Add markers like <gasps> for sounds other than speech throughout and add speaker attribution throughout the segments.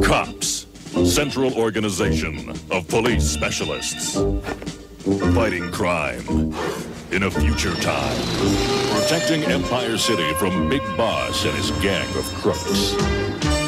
Speaker 1: Cops, Central Organization of Police Specialists. Fighting crime in a future time. Protecting Empire City from Big Boss and his gang of crooks.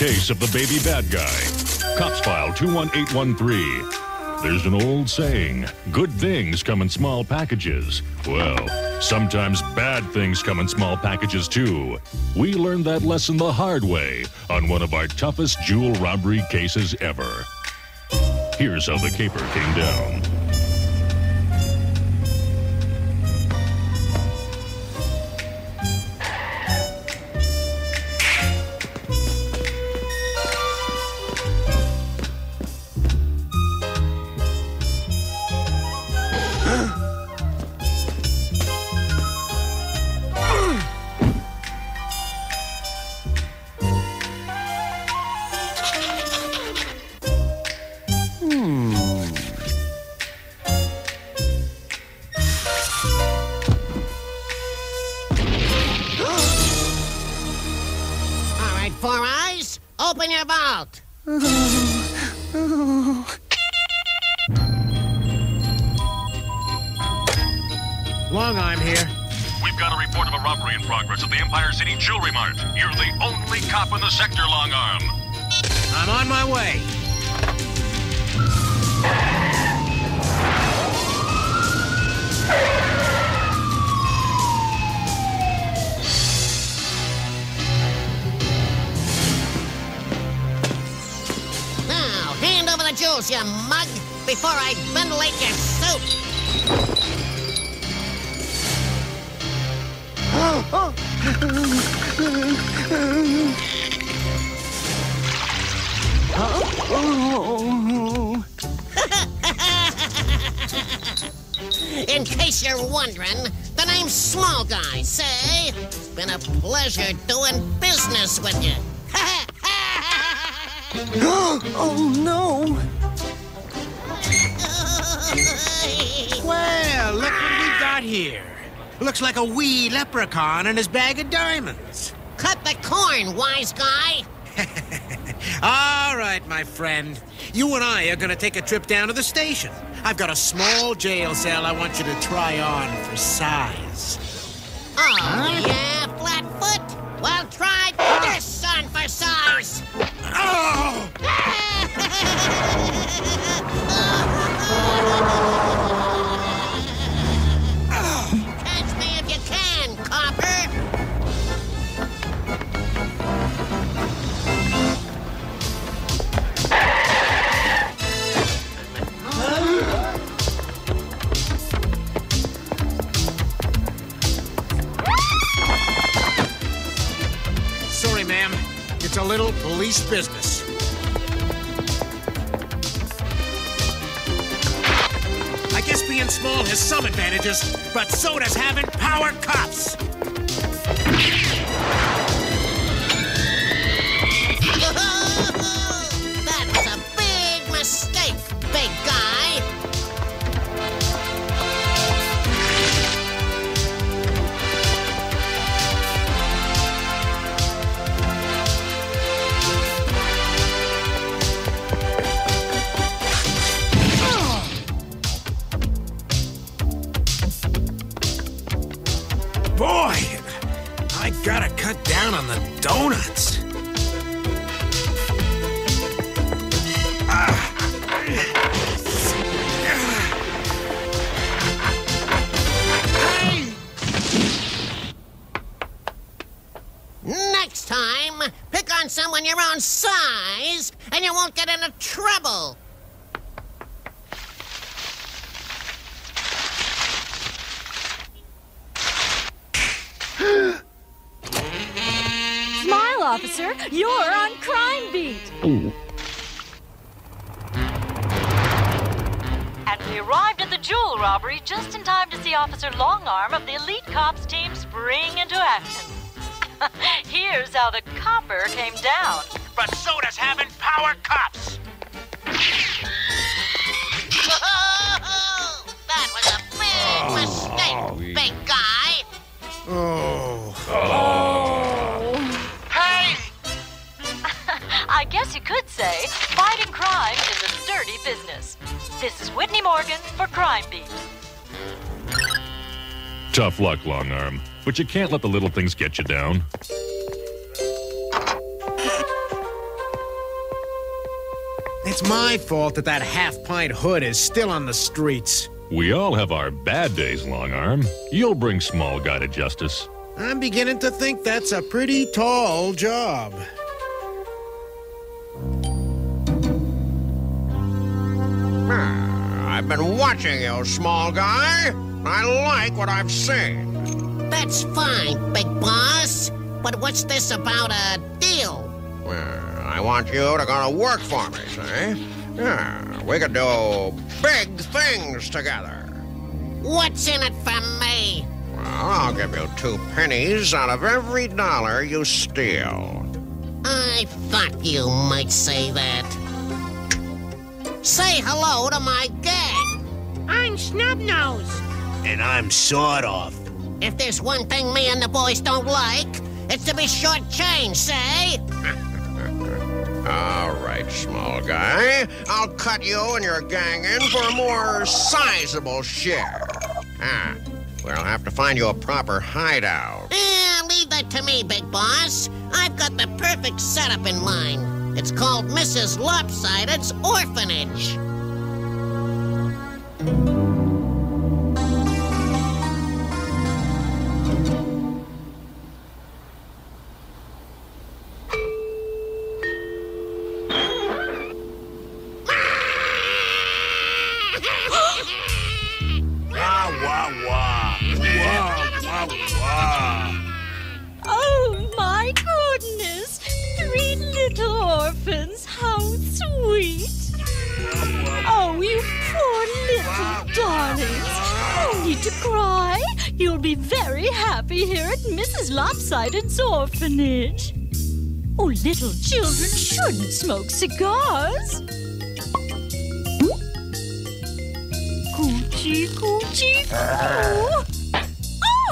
Speaker 1: Case of the baby bad guy. Cops File 21813. There's an old saying good things come in small packages. Well, sometimes bad things come in small packages too. We learned that lesson the hard way on one of our toughest jewel robbery cases ever. Here's how the caper came down.
Speaker 2: Open your vault.
Speaker 3: Long Arm here.
Speaker 1: We've got a report of a robbery in progress at the Empire City Jewelry Mart. You're the only cop in the sector, Long Arm.
Speaker 3: I'm on my way.
Speaker 2: Jewels, you mug, before I ventilate your suit. In case you're wondering, the name's Small Guy, say? It's been a pleasure doing business with you. <laughs> <gasps>
Speaker 4: Oh no!
Speaker 3: Well, look what we got here. Looks like a wee leprechaun and his bag of diamonds.
Speaker 2: Cut the corn, wise guy. <laughs>
Speaker 3: All right, my friend. You and I are gonna take a trip down to the station. I've got a small jail cell I want you to try on for size.
Speaker 2: Oh, yeah, Flatfoot? Well, try this son for size.
Speaker 3: Oh! It's a little police business. I guess being small has some advantages, but so does having power cops. Donuts.
Speaker 2: Next time, pick on someone your own size, and you won't get into trouble.
Speaker 5: Smile, officer. You're on crime beat. And we arrived at the jewel robbery just in time to see Officer Longarm of the elite cops team spring into action. <laughs> Here's how the copper came down.
Speaker 6: But so does having power cops.
Speaker 2: that was a big oh, mistake, big guy.
Speaker 3: Oh.
Speaker 6: Hey!
Speaker 5: Say fighting crime is a sturdy business. This is Whitney Morgan for Crime Beat.
Speaker 1: Tough luck, long arm. But you can't let the little things get you down.
Speaker 3: It's my fault that that half pint hood is still on the streets.
Speaker 1: We all have our bad days, long arm. You'll bring small guy to justice.
Speaker 3: I'm beginning to think that's a pretty tall job.
Speaker 7: Been watching you, small guy. I like what I've seen.
Speaker 2: That's fine, big boss. But what's this about a deal?
Speaker 7: Well, I want you to go to work for me, see? Yeah, we could do big things together.
Speaker 2: What's in it for me?
Speaker 7: Well, I'll give you two pennies out of every dollar you steal.
Speaker 2: I thought you might say that. Say hello to my gang.
Speaker 8: Snubnose.
Speaker 3: And I'm sawed off.
Speaker 2: If there's one thing me and the boys don't like, it's to be shortchanged, say? <laughs>
Speaker 7: All right, small guy. I'll cut you and your gang in for a more sizable share. Ah, we'll have to find you a proper hideout.
Speaker 2: Eh, leave that to me, big boss. I've got the perfect setup in mind. It's called Mrs. Lopsided's Orphanage.
Speaker 5: Orphanage. Oh, little children shouldn't smoke cigars. Coochie, coochie, coo.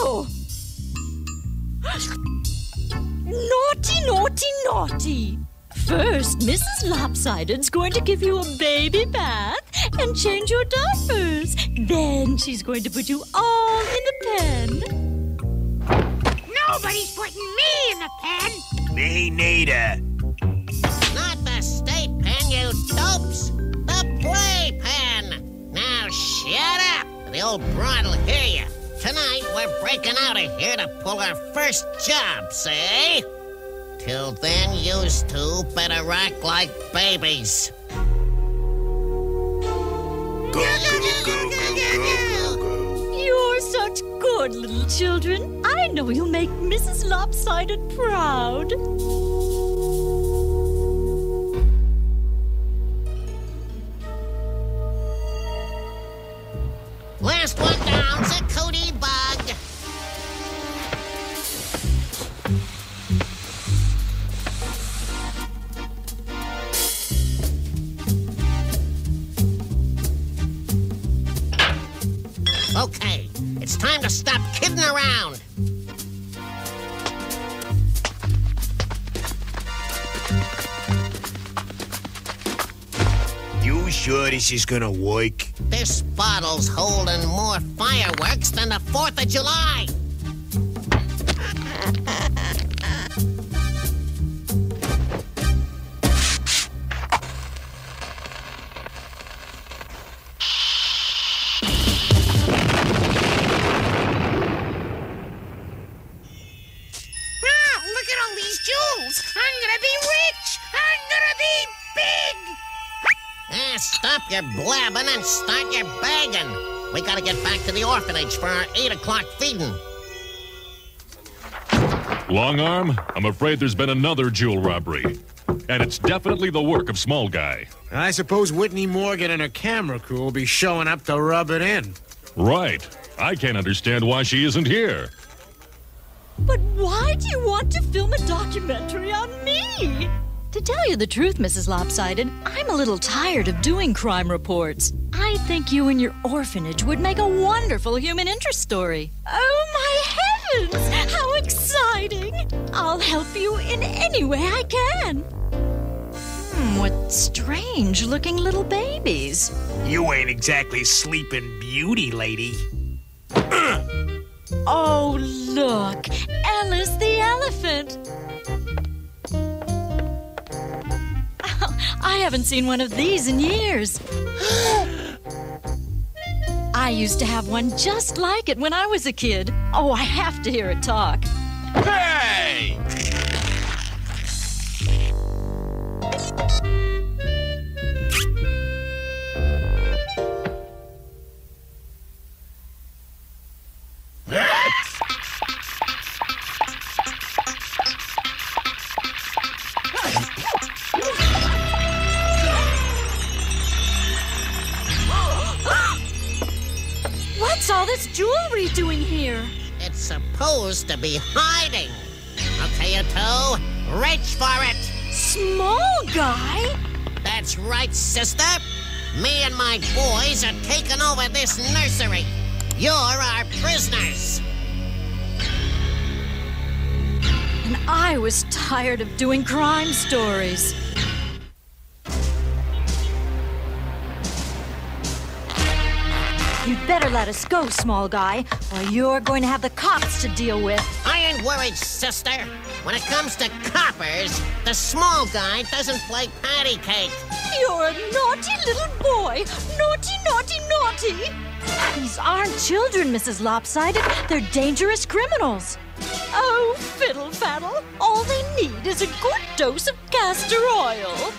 Speaker 5: Oh! Naughty, naughty, naughty. First, Mrs. Lopsided's going to give you a baby bath and change your diapers. Then she's going to put you all in a pen.
Speaker 8: Nobody's putting me in the pen.
Speaker 3: Me neither.
Speaker 2: Not the state pen, you dopes. The play pen. Now shut up. The old broad will hear you. Tonight, we're breaking out of here to pull our first job, see? Till then, yous two better act like babies.
Speaker 3: Go, go, go, go, go, go.
Speaker 5: Good little children. I know you'll make Mrs. Lopsided proud.
Speaker 3: Sure this is gonna work?
Speaker 2: This bottle's holding more fireworks than the 4th of July. Blabbing and start your bagging. We gotta get back to the orphanage for our 8 o'clock feeding.
Speaker 1: Long arm, I'm afraid there's been another jewel robbery. And it's definitely the work of Small Guy.
Speaker 3: I suppose Whitney Morgan and her camera crew will be showing up to rub it in.
Speaker 1: Right. I can't understand why she isn't here.
Speaker 5: But why do you want to film a documentary on me? To tell you the truth, Mrs. Lopsided, I'm a little tired of doing crime reports. I think you and your orphanage would make a wonderful human interest story. Oh, my heavens! How exciting! I'll help you in any way I can. Hmm, what strange looking little babies.
Speaker 6: You ain't exactly sleeping beauty, lady. <clears throat>
Speaker 5: Oh, look! Ellis the elephant! Haven't seen one of these in years. <gasps> I used to have one just like it when I was a kid. Oh, I have to hear it talk. What's jewelry doing here?
Speaker 2: It's supposed to be hiding. Okay, you two, reach for it.
Speaker 5: Small guy?
Speaker 2: That's right, sister. Me and my boys are taking over this nursery. You're our prisoners.
Speaker 5: And I was tired of doing crime stories. You'd better let us go, small guy, or you're going to have the cops to deal with.
Speaker 2: I ain't worried, sister. When it comes to coppers, the small guy doesn't play patty cake.
Speaker 5: You're a naughty little boy. Naughty, naughty, naughty. These aren't children, Mrs. Lopsided. They're dangerous criminals. Oh, fiddle faddle. All they need is a good dose of castor oil.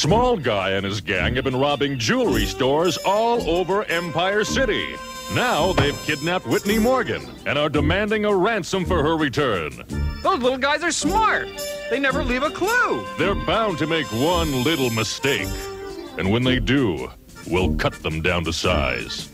Speaker 1: Small Guy and his gang have been robbing jewelry stores all over Empire City. Now they've kidnapped Whitney Morgan and are demanding a ransom for her return.
Speaker 9: Those little guys are smart. They never leave a clue.
Speaker 1: They're bound to make one little mistake. And when they do, we'll cut them down to size.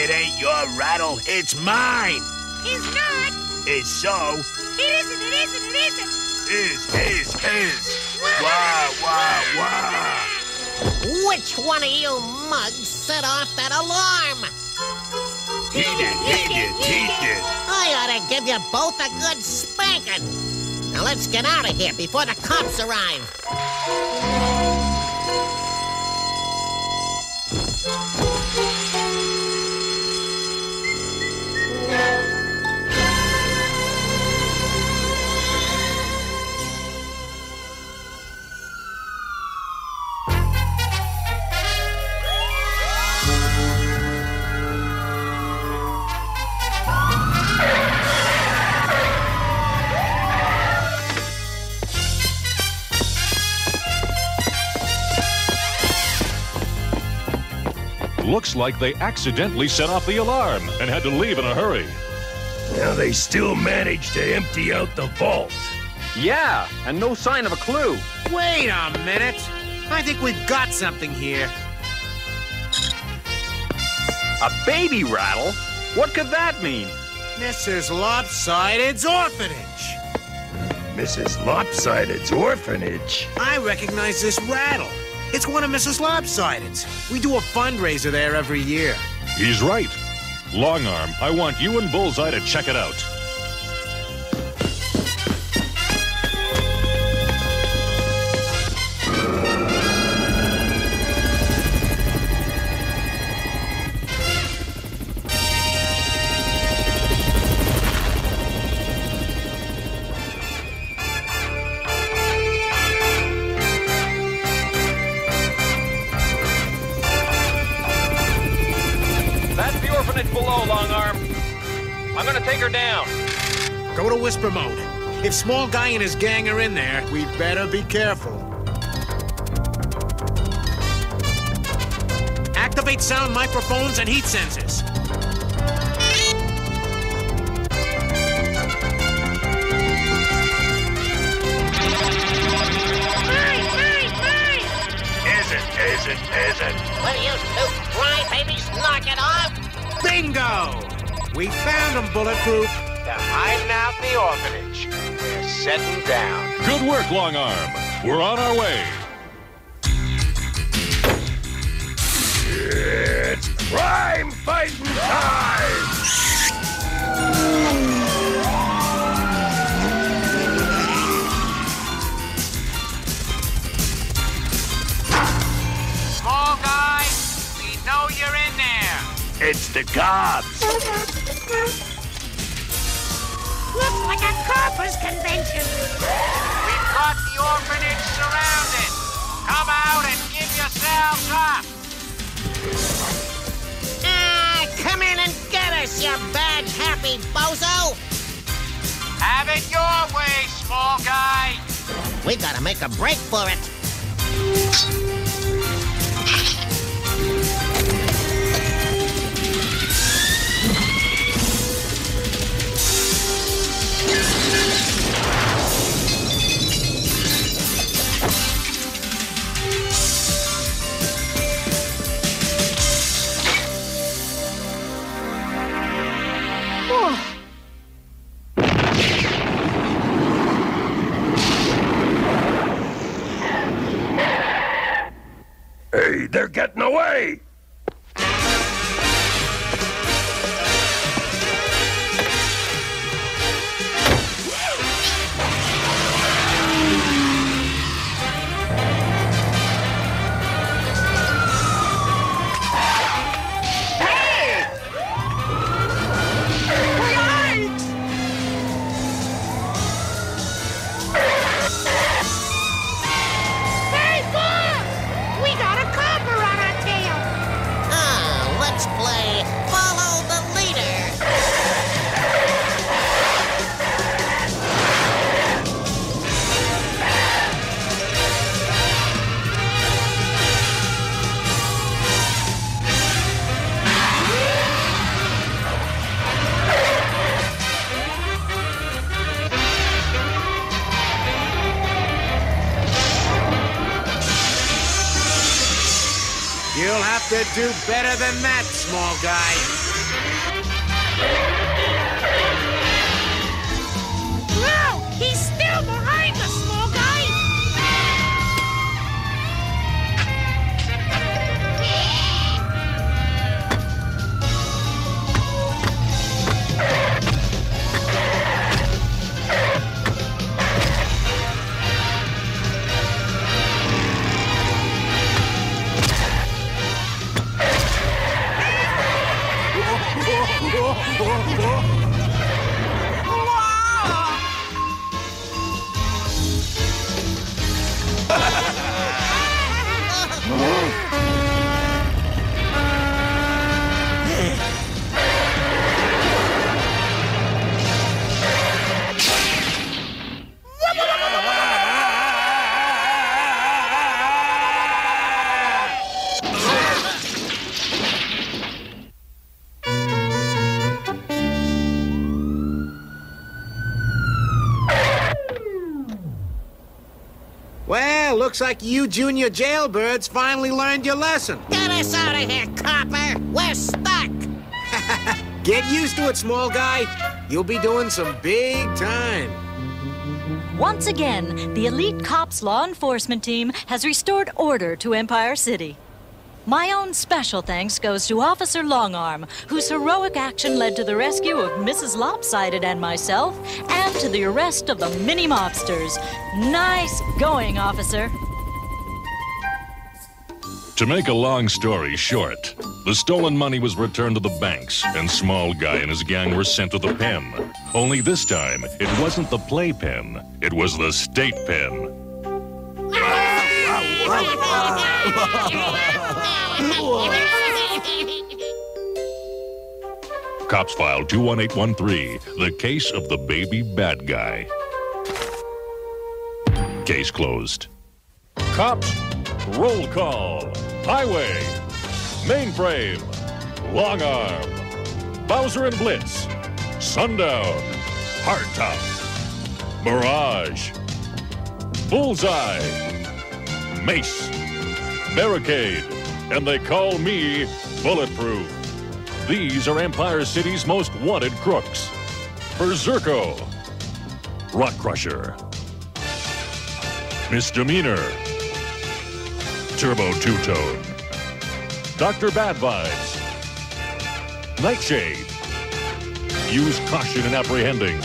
Speaker 8: It
Speaker 6: ain't your rattle, it's mine!
Speaker 8: Is not.
Speaker 6: Is so,
Speaker 8: It isn't. It isn't. It isn't.
Speaker 6: is, is, is. Wah, wah, wah!
Speaker 2: Which one of you mugs set off that alarm?
Speaker 6: He did, he did, he did.
Speaker 2: I ought to give you both a good spanking. Now let's get out of here before the cops arrive.
Speaker 1: Looks like they accidentally set off the alarm and had to leave in a hurry.
Speaker 10: Now they still managed to empty out the vault.
Speaker 9: Yeah, and no sign of a clue.
Speaker 3: Wait a minute. I think we've got something here.
Speaker 9: A baby rattle? What could that mean?
Speaker 3: Mrs. Lopsided's orphanage.
Speaker 10: Mrs. Lopsided's orphanage.
Speaker 3: I recognize this rattle. It's one of Mrs. Lopsided's. We do a fundraiser there every year.
Speaker 1: He's right. Longarm, I want you and Bullseye to check it out.
Speaker 9: That's the orphanage below, Longarm. I'm gonna take her down.
Speaker 3: Go to whisper mode. If Small Guy and his gang are in there, we better be careful. Activate sound microphones and heat sensors.
Speaker 8: Mine, mine, mine!
Speaker 6: Isn't, isn't, isn't.
Speaker 2: Will you two cry babies knock it off?
Speaker 3: Bingo! We found them, Bulletproof.
Speaker 11: They're hiding out in the orphanage. We're setting down.
Speaker 1: Good work, Long Arm. We're on our way.
Speaker 10: The cops.
Speaker 8: Looks like a coppers convention.
Speaker 11: We've got the orphanage surrounded. Come out and give yourselves up.
Speaker 2: Ah, come in and get us, you bad happy bozo!
Speaker 11: Have it your way, small guy.
Speaker 2: We gotta make a break for it.
Speaker 3: Do better than that, small guy.
Speaker 8: oh, oh,
Speaker 3: oh. Looks like you junior jailbirds finally learned your lesson.
Speaker 2: Get us out of here, copper! We're stuck! <laughs>
Speaker 3: Get used to it, small guy. You'll be doing some big time.
Speaker 5: Once again, the elite cops law enforcement team has restored order to Empire City. My own special thanks goes to Officer Longarm, whose heroic action led to the rescue of Mrs. Lopsided and myself, and to the arrest of the mini mobsters. Nice going, officer.
Speaker 1: To make a long story short, the stolen money was returned to the banks, and Small Guy and his gang were sent to the pen. Only this time, it wasn't the playpen, it was the state pen. Cops File 21813, the case of the baby bad guy. Case closed. Cops, roll call. Highway, mainframe, long arm, Bowser and Blitz, Sundown, Hardtop, Mirage, Bullseye, Mace, Barricade, and they call me Bulletproof. These are Empire City's most wanted crooks. Berserko, Rock Crusher, Ms. Demeanor, Turbo Tu-Tone, Dr. Bad Vibes, Nightshade. Use caution in apprehending.